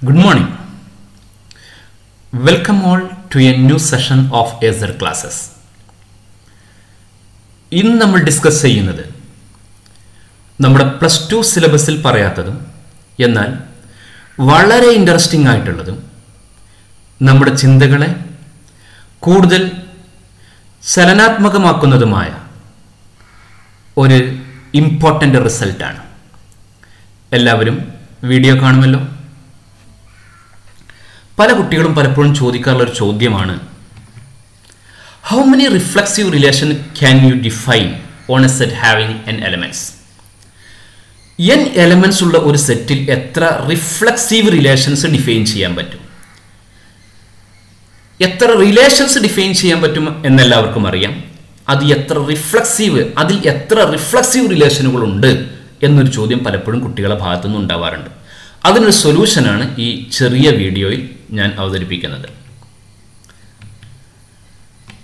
Good morning. Welcome all to a new session of AZ classes. ഇന്ന് നമ്മൾ discuss ചെയ്യുന്നത് നമ്മുടെ പ്ലസ് ടു സിലബസിൽ പറയാത്തതും എന്നാൽ വളരെ ഇൻട്രസ്റ്റിംഗ് ആയിട്ടുള്ളതും നമ്മുടെ ചിന്തകളെ കൂടുതൽ ചലനാത്മകമാക്കുന്നതുമായ ഒരു ഇമ്പോർട്ടന്റ് റിസൾട്ടാണ് എല്ലാവരും വീഡിയോ കാണുമല്ലോ പല കുട്ടികളും പലപ്പോഴും ചോദിക്കാറുള്ള ഒരു ചോദ്യമാണ്. How many reflexive relation can you define on a set having N elements N elements ഉള്ള ഒരു സെറ്റിൽ എത്ര റിഫ്ലക്സീവ് റിലേഷൻസ് ഡിഫൈൻ ചെയ്യാൻ പറ്റും? എത്ര റിലേഷൻസ് ഡിഫൈൻ ചെയ്യാൻ പറ്റും എന്നെല്ലാവർക്കും അറിയാം. അത് എത്ര റിഫ്ലക്സീവ് അതിൽ എത്ര റിഫ്ലക്സീവ് റിലേഷനുകൾ ഉണ്ട് എന്നൊരു ചോദ്യം പലപ്പോഴും കുട്ടികളെ ഭാഗത്തുനിന്ന് ഉണ്ടാവാറുണ്ട്. അതിനൊരു സൊല്യൂഷനാണ് ഈ ചെറിയ വീഡിയോയിൽ ഞാൻ അവതരിപ്പിക്കുന്നത്.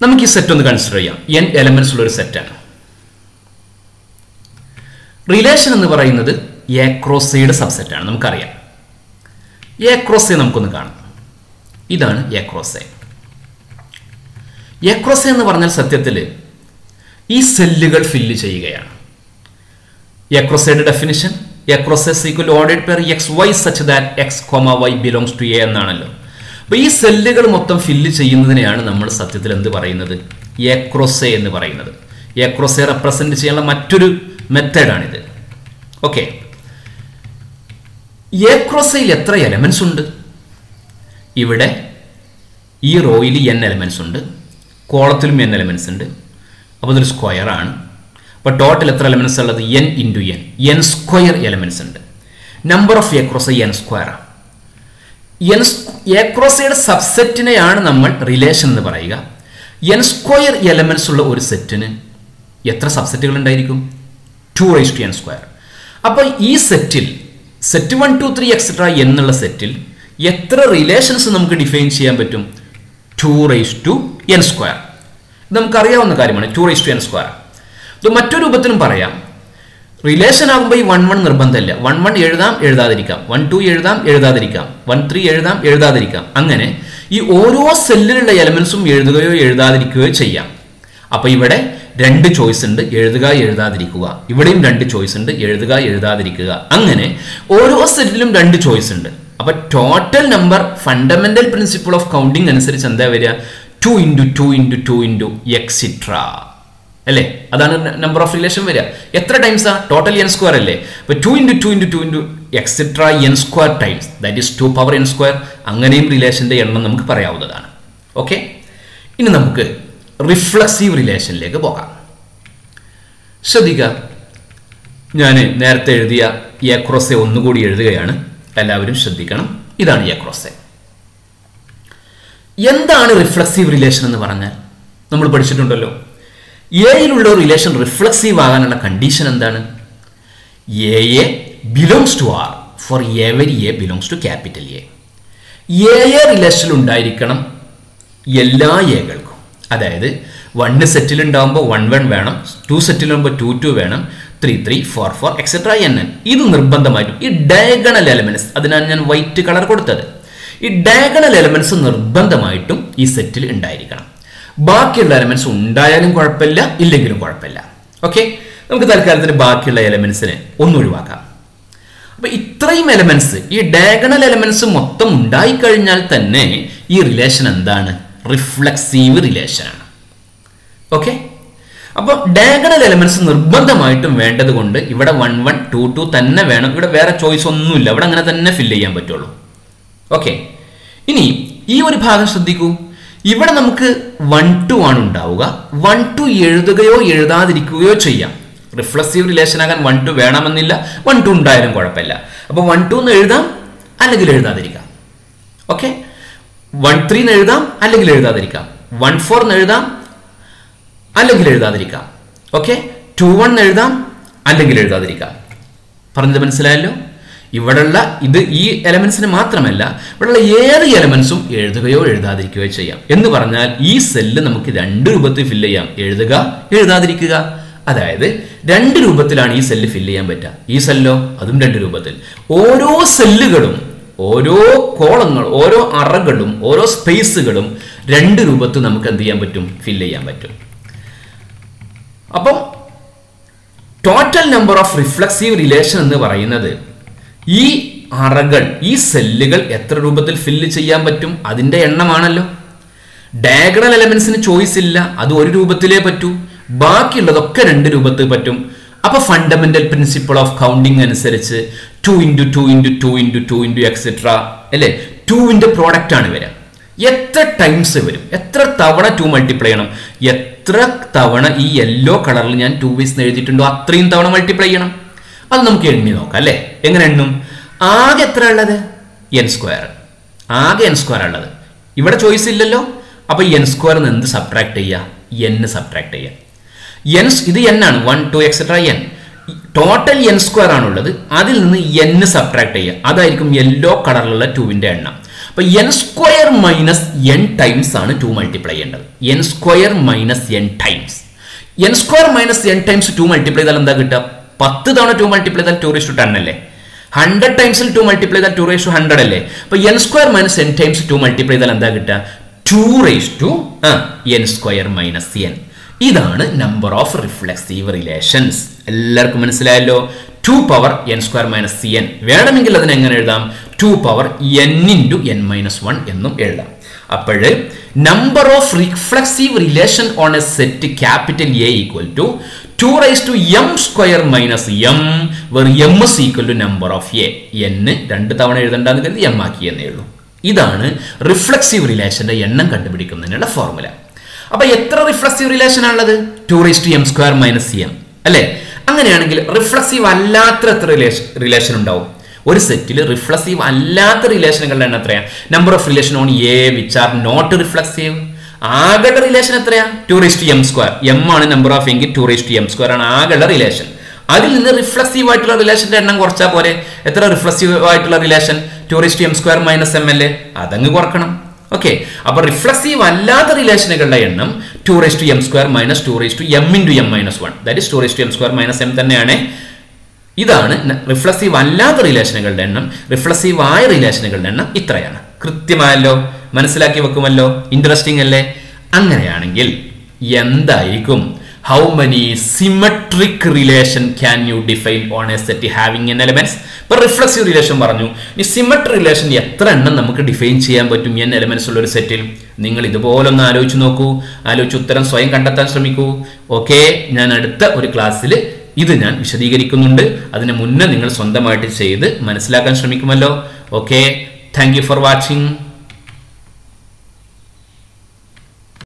നമുക്ക് ഈ സെറ്റ് ഒന്ന് കൺസിഡർ ചെയ്യാം. എൻ എലമെന്റ്സ് ഉള്ള ഒരു സെറ്റാണ് റിലേഷൻ എന്ന് പറയുന്നത് ഏക്രോസയുടെ സബ്സെറ്റാണ് നമുക്കറിയാം. ഏക്രോസെ നമുക്കൊന്ന് കാണാം. ഇതാണ് ഏക്രോസെ ഏക്രോസെ എന്ന് പറഞ്ഞാൽ സത്യത്തിൽ ഈ സെല്ലുകൾ ഫില്ല് ചെയ്യുകയാണ്. ഏക്രോസയുടെ definition across equal ordered pair X Y such that X comma Y belongs to A എന്നാണല്ലോ. അപ്പോൾ ഈ സെല്ലുകൾ മൊത്തം ഫില്ല് ചെയ്യുന്നതിനെയാണ് നമ്മൾ സത്യത്തിൽ എന്ത് പറയുന്നത്? എ ക്രോസ് എ എന്ന് പറയുന്നത്. എ ക്രോസ് എ റെപ്രസെന്റ് ചെയ്യാനുള്ള മറ്റൊരു മെത്തേഡാണിത് ഓക്കെ എ ക്രോസ് എയിൽ എത്ര എലമെന്റ്സ് ഉണ്ട്? ഇവിടെ ഈ റോയിൽ എൻ എലമെന്റ്സ് ഉണ്ട്. കോളത്തിലും എൻ എലമെന്റ്സ് ഉണ്ട്. അപ്പോൾ ഇതൊരു സ്ക്വയർ ആണ്. അപ്പോൾ ടോട്ടൽ എത്ര എലമെന്റ്സ് ഉള്ളത്? N into N N square elements ഉണ്ട്. Number of across N square N എക്രോസയുടെ സബ്സെറ്റിനെയാണ് നമ്മൾ റിലേഷൻ എന്ന് പറയുക. എൻ സ്ക്വയർ എലമെന്റ്സ് ഉള്ള ഒരു സെറ്റിന് എത്ര സബ്സെറ്റുകൾ ഉണ്ടായിരിക്കും? Two raise to N square അപ്പോൾ ഈ സെറ്റിൽ set one two three etcetera എന്നുള്ള സെറ്റിൽ എത്ര റിലേഷൻസ് നമുക്ക് ഡിഫൈൻ ചെയ്യാൻ പറ്റും? Two raise to N square നമുക്കറിയാവുന്ന കാര്യമാണ് two raise to N square ഇത് മറ്റൊരു രൂപത്തിലും പറയാം. റിലേഷൻ ആകുമ്പോൾ ഈ വൺ വൺ നിർബന്ധമില്ല. വൺ വൺ എഴുതാം എഴുതാതിരിക്കാം. വൺ ടു എഴുതാം എഴുതാതിരിക്കാം. വൺ ത്രീ എഴുതാം എഴുതാതിരിക്കാം. അങ്ങനെ ഈ ഓരോ സെല്ലിലുള്ള എലമെന്റ്സും എഴുതുകയോ എഴുതാതിരിക്കുകയോ ചെയ്യാം. അപ്പൊ ഇവിടെ രണ്ട് ചോയ്സ് ഉണ്ട്. എഴുതുക എഴുതാതിരിക്കുക. ഇവിടെയും രണ്ട് ചോയ്സ് ഉണ്ട്. എഴുതുക എഴുതാതിരിക്കുക. അങ്ങനെ ഓരോ സെറ്റിലും രണ്ട് ചോയ്സ് ഉണ്ട്. അപ്പൊ total number fundamental principle of counting അനുസരിച്ച് എന്താ വരിക? Two into two into two into extra അല്ലേ? അതാണ് നമ്പർ ഓഫ് റിലേഷൻ വരിക. എത്ര ടൈംസ് ടൈംസാ ടോട്ടൽ എൻ സ്ക്വയർ അല്ലേ? അപ്പൊ two into two into two into etcetera N square times that is two power N square അങ്ങനെയും റിലേഷന്റെ എണ്ണം നമുക്ക് പറയാവുന്നതാണ്. ഓക്കെ ഇനി നമുക്ക് റിഫ്ലക്സീവ് റിലേഷനിലേക്ക് പോകാം. ശ്രദ്ധിക്കുക ഞാൻ നേരത്തെ എഴുതിയ എ എക്രോസെ ഒന്നുകൂടി എഴുതുകയാണ്. എല്ലാവരും ശ്രദ്ധിക്കണം. ഇതാണ് എക്രോസെ എന്താണ് റിഫ്ലക്സീവ് റിലേഷൻ എന്ന് പറഞ്ഞാൽ? നമ്മൾ പഠിച്ചിട്ടുണ്ടല്ലോ. എയിലുള്ള റിലേഷൻ റിഫ്ലക്സീവ് ആകാനുള്ള കണ്ടീഷൻ എന്താണ്? A A belongs to R for every A belongs to capital A A A relation ഉണ്ടായിരിക്കണം എല്ലാ എകൾക്കും അതായത് വണ്ണ് സെറ്റിൽ ഉണ്ടാകുമ്പോൾ വൺ വൺ വേണം ടു സെറ്റിൽ ആകുമ്പോൾ ടു ടു വേണം three three four four etcetera N N ഇത് നിർബന്ധമായിട്ടും ഈ ഡയഗണൽ എലമെന്റ്സ് അതിനാണ് ഞാൻ വൈറ്റ് കളർ കൊടുത്തത്. ഈ ഡയഗണൽ എലമെന്റ്സ് നിർബന്ധമായിട്ടും ഈ സെറ്റിൽ ഉണ്ടായിരിക്കണം. ബാക്കിയുള്ള എലമെന്റ്സ് ഉണ്ടായാലും കുഴപ്പമില്ല ഇല്ലെങ്കിലും കുഴപ്പമില്ല. ഓക്കെ നമുക്ക് തൽക്കാലത്തിന് ബാക്കിയുള്ള എലമെന്റ്സിനെ ഒന്ന് ഒഴിവാക്കാം. അപ്പൊ ഇത്രയും എലമെന്റ്സ് ഈ ഡയഗണൽ എലമെന്റ്സ് മൊത്തം ഉണ്ടായിക്കഴിഞ്ഞാൽ തന്നെ ഈ റിലേഷൻ എന്താണ്? റിഫ്ലക്സീവ് റിലേഷൻ ആണ്. ഓക്കെ അപ്പോൾ ഡയഗണൽ എലമെന്റ്സ് നിർബന്ധമായിട്ടും വേണ്ടത് കൊണ്ട് ഇവിടെ വൺ വൺ ടു ടു തന്നെ വേണം. ഇവിടെ വേറെ ചോയ്സ് ഒന്നുമില്ല. ഇവിടെ അങ്ങനെ തന്നെ ഫില്ല് ചെയ്യാൻ പറ്റുള്ളൂ. ഓക്കെ ഇനി ഈ ഒരു ഭാഗം ശ്രദ്ധിക്കൂ. ഇവിടെ നമുക്ക് വൺ ടു ആണ് ഉണ്ടാവുക. വൺ ടു എഴുതുകയോ എഴുതാതിരിക്കുകയോ ചെയ്യാം. റിഫ്ലക്സീവ് റിലേഷൻ ആകാൻ വൺ ടു വേണമെന്നില്ല. വൺ ടു ഉണ്ടായാലും കുഴപ്പമില്ല. അപ്പോൾ വൺ ടു എന്ന് എഴുതാം അല്ലെങ്കിൽ എഴുതാതിരിക്കാം. ഓക്കെ വൺ ത്രീ എന്ന് എഴുതാം അല്ലെങ്കിൽ എഴുതാതിരിക്കാം. വൺ ഫോർ എന്ന് എഴുതാം അല്ലെങ്കിൽ എഴുതാതിരിക്കാം. ഓക്കെ ടു വൺ എന്ന് എഴുതാം അല്ലെങ്കിൽ എഴുതാതിരിക്കാം. പറഞ്ഞത് മനസ്സിലായല്ലോ? ഇവിടെയുള്ള ഇത് ഈ എലമെന്റ്സിന് മാത്രമല്ല ഇവിടെയുള്ള ഏത് എലമെന്റ്സും എഴുതുകയോ എഴുതാതിരിക്കുകയോ ചെയ്യാം. എന്ന് പറഞ്ഞാൽ ഈ സെല്ല് നമുക്ക് രണ്ട് രൂപത്തിൽ ഫില്ല് ചെയ്യാം. എഴുതുക എഴുതാതിരിക്കുക. അതായത് രണ്ട് രൂപത്തിലാണ് ഈ സെല്ല് ഫില്ല് ചെയ്യാൻ പറ്റുക. ഈ സെല്ലോ അതും രണ്ട് രൂപത്തിൽ. ഓരോ സെല്ലുകളും ഓരോ കോളങ്ങൾ ഓരോ അറകളും ഓരോ സ്പേസുകളും രണ്ട് രൂപത്തിൽ നമുക്ക് എന്ത് ചെയ്യാൻ പറ്റും? ഫില്ല് ചെയ്യാൻ പറ്റും. അപ്പം total number of reflexive relation എന്ന് പറയുന്നത് ഈ അറകൾ ഈ സെല്ലുകൾ എത്ര രൂപത്തിൽ ഫില്ല് ചെയ്യാൻ പറ്റും? അതിന്റെ എണ്ണമാണല്ലോ. ഡയഗണൽ എലമെന്റ്സിന് ചോയ്സ് ഇല്ല. അത് ഒരു രൂപത്തിലേ പറ്റൂ. ബാക്കിയുള്ളതൊക്കെ രണ്ട് രൂപത്തിൽ പറ്റും. അപ്പൊ ഫണ്ടമെന്റൽ പ്രിൻസിപ്പിൾ ഓഫ് കൗണ്ടിങ് അനുസരിച്ച് two into two into two into two into etcetera അല്ലേ? ടുവിന്റെ പ്രോഡക്റ്റ് ആണ് വരിക. എത്ര ടൈംസ് വരും? എത്ര തവണ ടു മൾട്ടിപ്ലൈ ചെയ്യണം? എത്ര തവണ ഈ യെല്ലോ കളറിൽ ഞാൻ ടു വീസ് എഴുതിയിട്ടുണ്ടോ? അത്രയും തവണ മൾട്ടിപ്ലൈ ചെയ്യണം. അത് നമുക്ക് എണ്ണി നോക്കാം അല്ലേ? എങ്ങനെ എണ്ണും? ആകെ എത്ര ഉള്ളത്? എൻ സ്ക്വയർ ആകെ എൻ സ്ക്വയർ ഉള്ളത്. ഇവിടെ ചോയ്സ് ഇല്ലല്ലോ. അപ്പൊ എൻ സ്ക്വയർ എന്ത് സബ്ട്രാക്ട് ചെയ്യുക എൻ സബ്ട്രാക്ട് ചെയ്യുക എൻ ഇത് എൻ ആണ്. One two etcetera N total N square ആണുള്ളത് അതിൽ നിന്ന് എൻ സബ്ട്രാക്ട് ചെയ്യുക അതായിരിക്കും യെല്ലോ കളറിലുള്ള ടുവിന്റെ എണ്ണം. അപ്പൊ N square minus N times ആണ് ടു മൾട്ടിപ്ലൈ ചെയ്യേണ്ടത്. N square minus N times N square minus N times two multiply ചെയ്താൽ എന്താ കിട്ടുക? പത്ത് തവണ ടു മൾട്ടിപ്ലൈ ചെയ്താൽ ടു റേസ് ടു ടെൻ അല്ലേ? ഹൺഡ്രഡ് ടൈംസിൽ ടു മൾട്ടിപ്ലൈ ചെയ്താൽ ടു റേസ് ടു ഹൺഡ്രഡ് അല്ലേ? അപ്പൊ N square minus N times two multiply ചെയ്താൽ എന്താ കിട്ടുക? Two raise to N square minus N ഇതാണ് നമ്പർ ഓഫ് റിഫ്ലക്സീവ് റിലേഷൻസ് എല്ലാവർക്കും മനസ്സിലായല്ലോ? Two power N square minus C N വേണമെങ്കിൽ അതിനെങ്ങനെ എഴുതാം? Two power N into N minus one എന്നും എഴുതാം. അപ്പോൾ number of reflexive relation on a set capital A equal to two raise to M square minus M where M is equal to number of A എന്ന് രണ്ട് തവണ എഴുതണ്ടെന്ന് കരുതി M ആക്കി എന്നേ ഉള്ളൂ. ഇതാണ് റിഫ്ലക്സീവ് റിലേഷന്റെ എണ്ണം കണ്ടുപിടിക്കുന്നതിനുള്ള ഫോർമുല അപ്പൊ എത്ര റിഫ്ലക്സീവ് റിലേഷൻ ആണുള്ളത്? Two raise to M square minus M അല്ലെ? അങ്ങനെയാണെങ്കിൽ റിഫ്ലക്സീവ് അല്ലാത്ത എത്ര റിലേഷൻ റിലേഷൻ ഉണ്ടാവും. ഒരു സെറ്റിൽ റിഫ്ലക്സീവ് അല്ലാത്ത റിലേഷനുകളുടെ എണ്ണം എത്രയാണ് number of relation on A which are not reflexive ആകെ റിലേഷൻ എത്രയാ? Two raise M square M ആണ് നമ്പർ ഓഫ് എങ്കിൽ ടു റേസ് എം സ്ക്വയർ ആണ് ആകെ റിലേഷൻ അതിൽ നിന്ന് റിഫ്ലക്സീവ് ആയിട്ടുള്ള റിലേഷന്റെ എണ്ണം കുറച്ചാൽ പോലെ എത്ര റിഫ്ലക്സീവ് ആയിട്ടുള്ള relation two raise M square minus M L A അതങ്ങ് കുറക്കണം. ഓക്കെ അപ്പൊ റിഫ്ലക്സീവ് അല്ലാത്ത റിലേഷനുകളുടെ എണ്ണം two raise two M square minus two raise two M M minus one that is two raise two M square minus M തന്നെയാണ് ഇതാണ് reflexive അല്ലാത്ത റിലേഷനുകളുടെ എണ്ണം റിഫ്ലക്സീവ് ആയ റിലേഷനുകളുടെ എണ്ണം ഇത്രയാണ്. കൃത്യമായല്ലോ? മനസ്സിലാക്കി വെക്കുമല്ലോ? ഇൻട്രസ്റ്റിംഗ് അല്ലേ? അങ്ങനെയാണെങ്കിൽ എന്തായിരിക്കും? How many symmetric relation can you define on a set having n elements ഇപ്പൊ റിഫ്ലക്സീവ് റിലേഷൻ പറഞ്ഞു. ഈ സിമെട്രി റിലേഷൻ എത്ര എണ്ണം നമുക്ക് ഡിഫൈൻ ചെയ്യാൻ പറ്റും എൻ എലമെന്റ്സ് ഉള്ള ഒരു സെറ്റിൽ നിങ്ങൾ ഇതുപോലെ ഒന്ന് ആലോചിച്ച് നോക്കൂ. ആലോചിച്ച് ഉത്തരം സ്വയം കണ്ടെത്താൻ ശ്രമിക്കൂ. ഓക്കെ ഞാൻ അടുത്ത ഒരു ക്ലാസ്സിൽ ഇത് ഞാൻ വിശദീകരിക്കുന്നുണ്ട്. അതിന് മുന്നേ നിങ്ങൾ സ്വന്തമായിട്ട് ചെയ്ത് മനസ്സിലാക്കാൻ ശ്രമിക്കുമല്ലോ. Okay thank for watching